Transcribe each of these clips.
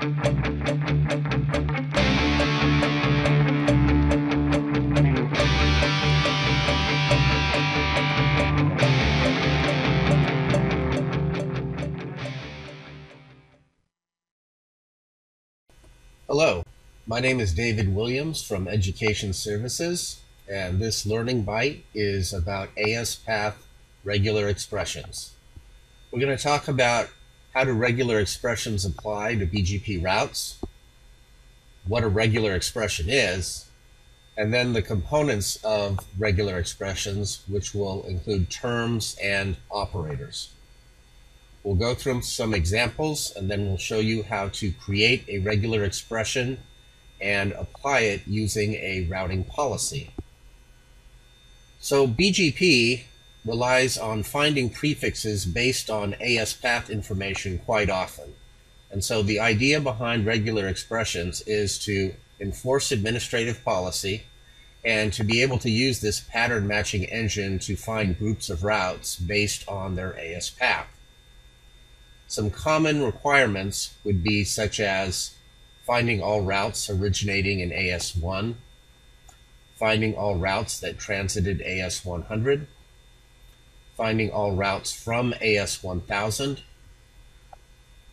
Hello, my name is David Williams from Education Services, and this Learning Byte is about ASPath regular expressions. We're going to talk about how do regular expressions apply to BGP routes, what a regular expression is, and then the components of regular expressions, which will include terms and operators. We'll go through some examples and then we'll show you how to create a regular expression and apply it using a routing policy. So BGP relies on finding prefixes based on ASPath information quite often. And so the idea behind regular expressions is to enforce administrative policy and to be able to use this pattern matching engine to find groups of routes based on their ASPath. Some common requirements would be such as finding all routes originating in AS1, finding all routes that transited AS100, finding all routes from AS1000,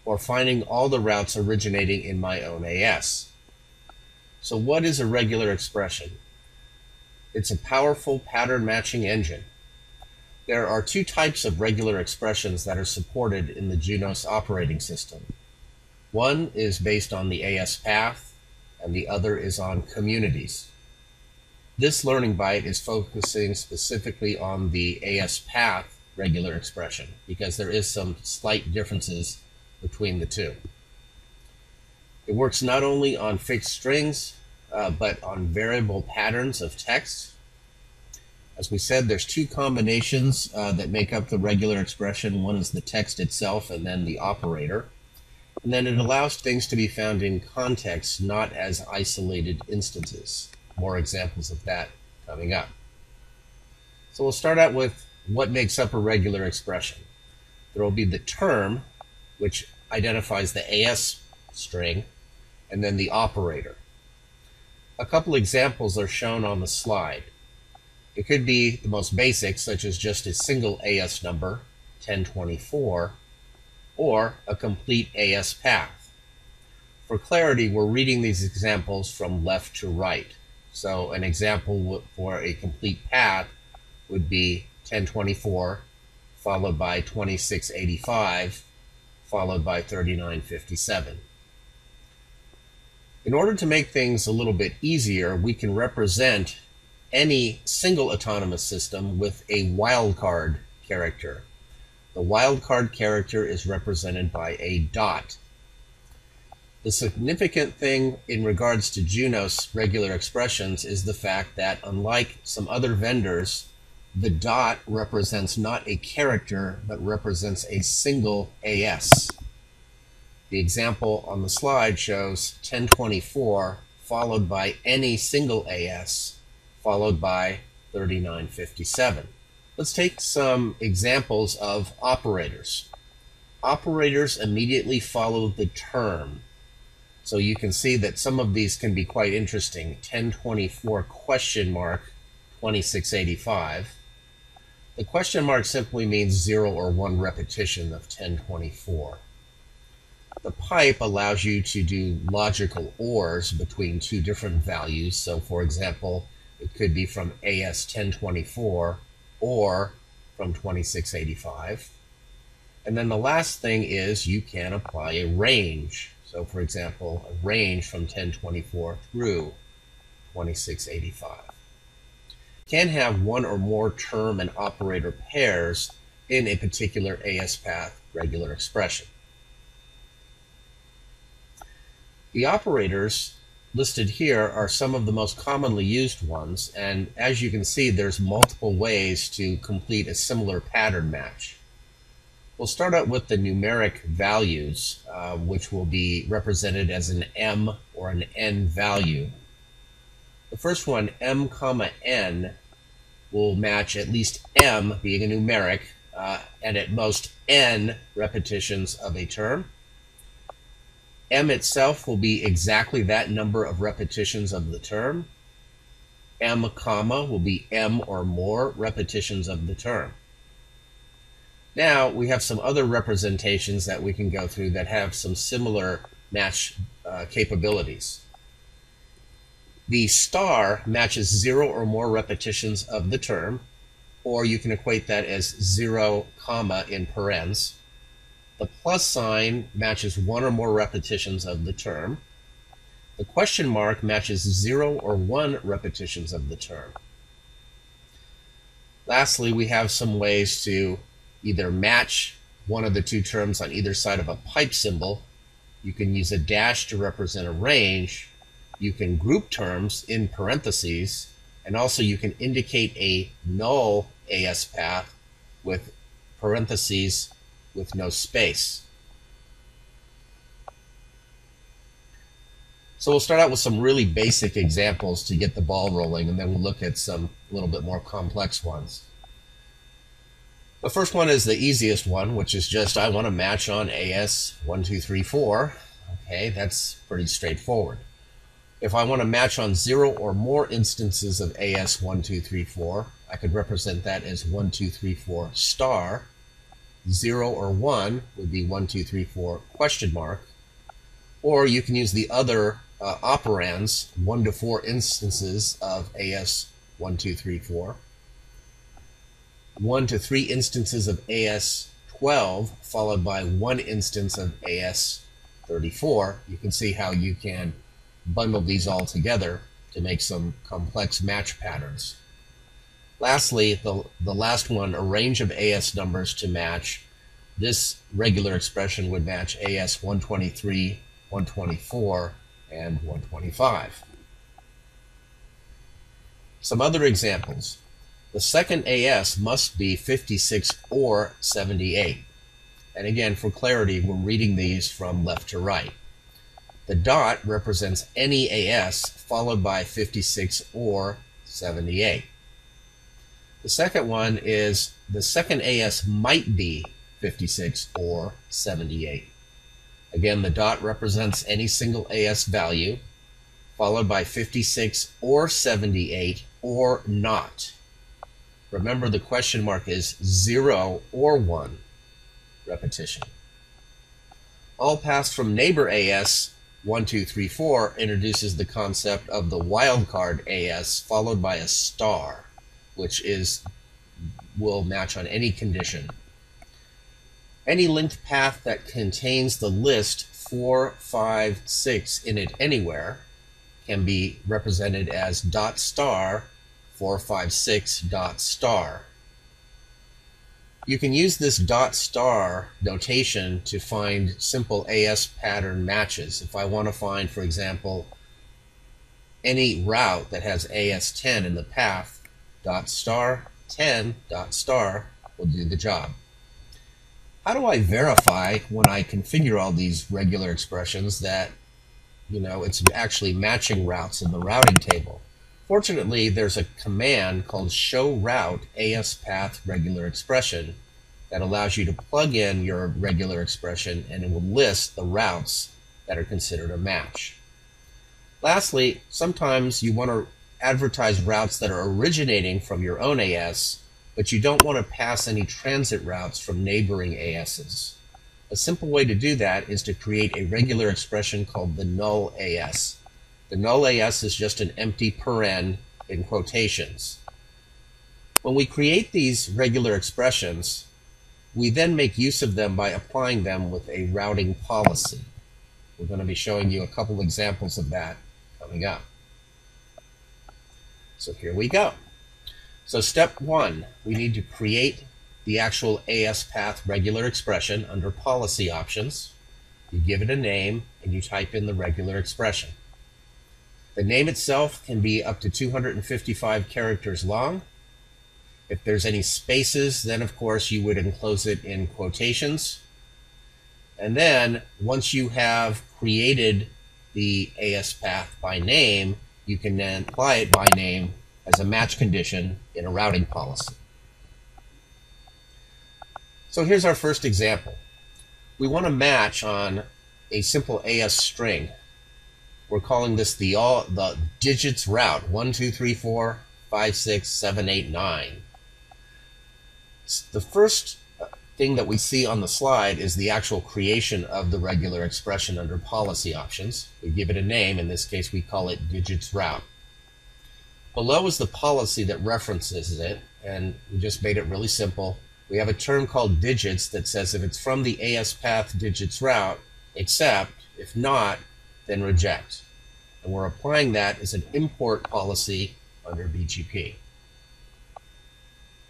or finding all the routes originating in my own AS. So what is a regular expression? It's a powerful pattern matching engine. There are two types of regular expressions that are supported in the Junos operating system. One is based on the AS path, and the other is on communities. This learning byte is focusing specifically on the AS path regular expression because there is some slight differences between the two. It works not only on fixed strings, uh, but on variable patterns of text as we said, there's two combinations uh, that make up the regular expression. One is the text itself and then the operator. And then it allows things to be found in context, not as isolated instances. More examples of that coming up. So we'll start out with what makes up a regular expression. There will be the term, which identifies the AS string, and then the operator. A couple examples are shown on the slide. It could be the most basic, such as just a single AS number, 1024, or a complete AS path. For clarity, we're reading these examples from left to right. So an example for a complete path would be 1024 followed by 2685 followed by 3957. In order to make things a little bit easier, we can represent any single autonomous system with a wildcard character. The wildcard character is represented by a dot. The significant thing in regards to Junos regular expressions is the fact that unlike some other vendors, the dot represents not a character, but represents a single AS. The example on the slide shows 1024 followed by any single AS followed by 3957. Let's take some examples of operators. Operators immediately follow the term. So you can see that some of these can be quite interesting. 1024 question mark 2685. The question mark simply means zero or one repetition of 1024. The pipe allows you to do logical ORs between two different values. So for example, it could be from AS 1024 or from 2685. And then the last thing is you can apply a range. So for example, a range from 1024 through 2685. Can have one or more term and operator pairs in a particular ASPath regular expression. The operators listed here are some of the most commonly used ones, and as you can see, there's multiple ways to complete a similar pattern match. We'll start out with the numeric values, uh, which will be represented as an M or an N value. The first one, M comma N, will match at least M being a numeric, uh, and at most N repetitions of a term. M itself will be exactly that number of repetitions of the term. M comma will be M or more repetitions of the term. Now we have some other representations that we can go through that have some similar match uh, capabilities. The star matches zero or more repetitions of the term, or you can equate that as zero comma in parens. The plus sign matches one or more repetitions of the term. The question mark matches zero or one repetitions of the term. Lastly, we have some ways to either match one of the two terms on either side of a pipe symbol. You can use a dash to represent a range. You can group terms in parentheses. And also you can indicate a null AS path with parentheses with no space. So we'll start out with some really basic examples to get the ball rolling, and then we'll look at some a little bit more complex ones. The first one is the easiest one, which is just I want to match on AS1234. Okay, that's pretty straightforward. If I want to match on zero or more instances of AS1234, I could represent that as 1234 star. Zero or one would be 1234 question mark. Or you can use the other uh, operands, one to four instances of AS1234 one to three instances of AS12 followed by one instance of AS34, you can see how you can bundle these all together to make some complex match patterns. Lastly, the, the last one, a range of AS numbers to match. This regular expression would match AS 123, 124, and 125. Some other examples. The second AS must be 56 or 78. And again, for clarity, we're reading these from left to right. The dot represents any AS followed by 56 or 78. The second one is the second AS might be 56 or 78. Again, the dot represents any single AS value, followed by 56 or 78 or not. Remember the question mark is 0 or 1 repetition. All paths from neighbor AS 1234 introduces the concept of the wildcard AS followed by a star, which is will match on any condition. Any linked path that contains the list 4, 5, 6 in it anywhere can be represented as dot star 456 dot star. You can use this dot star notation to find simple AS pattern matches. If I want to find, for example, any route that has AS10 in the path, dot star 10 dot star will do the job. How do I verify when I configure all these regular expressions that you know it's actually matching routes in the routing table? Fortunately, there's a command called show route AS path regular expression that allows you to plug in your regular expression and it will list the routes that are considered a match. Lastly, sometimes you want to advertise routes that are originating from your own AS, but you don't want to pass any transit routes from neighboring ASs. A simple way to do that is to create a regular expression called the null AS. The null AS is just an empty paren in quotations. When we create these regular expressions, we then make use of them by applying them with a routing policy. We're going to be showing you a couple examples of that coming up. So here we go. So step one, we need to create the actual AS path regular expression under policy options. You give it a name and you type in the regular expression. The name itself can be up to 255 characters long. If there's any spaces, then of course you would enclose it in quotations. And then once you have created the AS path by name, you can then apply it by name as a match condition in a routing policy. So here's our first example. We want to match on a simple AS string. We're calling this the all the digits route one two three four five six seven eight nine. The first uh, thing that we see on the slide is the actual creation of the regular expression under policy options. We give it a name. In this case, we call it digits route. Below is the policy that references it, and we just made it really simple. We have a term called digits that says if it's from the AS path digits route, except If not, then reject. And we're applying that as an import policy under BGP.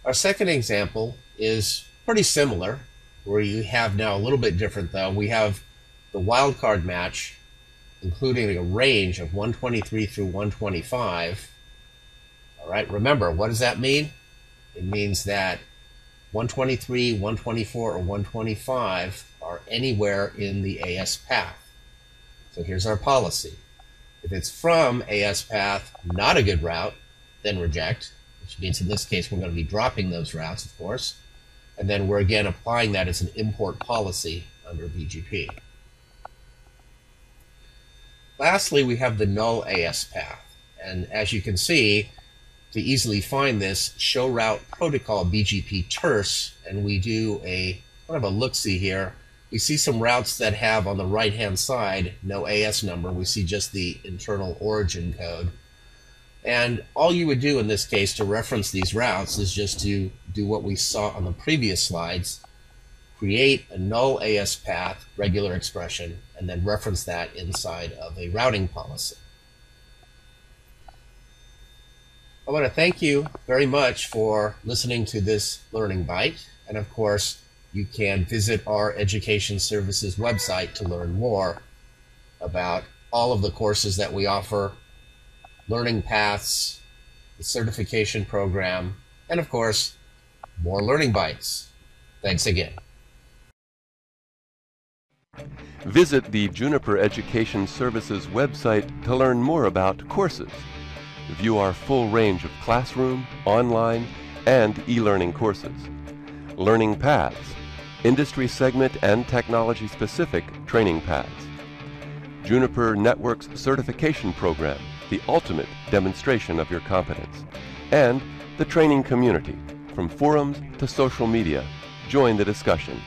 Our second example is pretty similar, where you have now a little bit different though. We have the wildcard match, including a range of 123 through 125. All right, remember, what does that mean? It means that 123, 124, or 125 are anywhere in the AS path. So here's our policy. If it's from AS path, not a good route, then reject, which means in this case we're going to be dropping those routes, of course. And then we're again applying that as an import policy under BGP. Lastly, we have the null AS path. And as you can see, to easily find this, show route protocol BGP terse, and we do a kind of a look-see here. We see some routes that have on the right-hand side no AS number. We see just the internal origin code. And all you would do in this case to reference these routes is just to do what we saw on the previous slides, create a null AS path regular expression, and then reference that inside of a routing policy. I want to thank you very much for listening to this Learning Byte. And of course, you can visit our Education Services website to learn more about all of the courses that we offer learning paths, the certification program, and of course, more learning bytes. Thanks again. Visit the Juniper Education Services website to learn more about courses. View our full range of classroom, online, and e-learning courses. Learning paths, industry segment and technology specific training paths. Juniper Networks Certification Program the ultimate demonstration of your competence. And the training community, from forums to social media. Join the discussion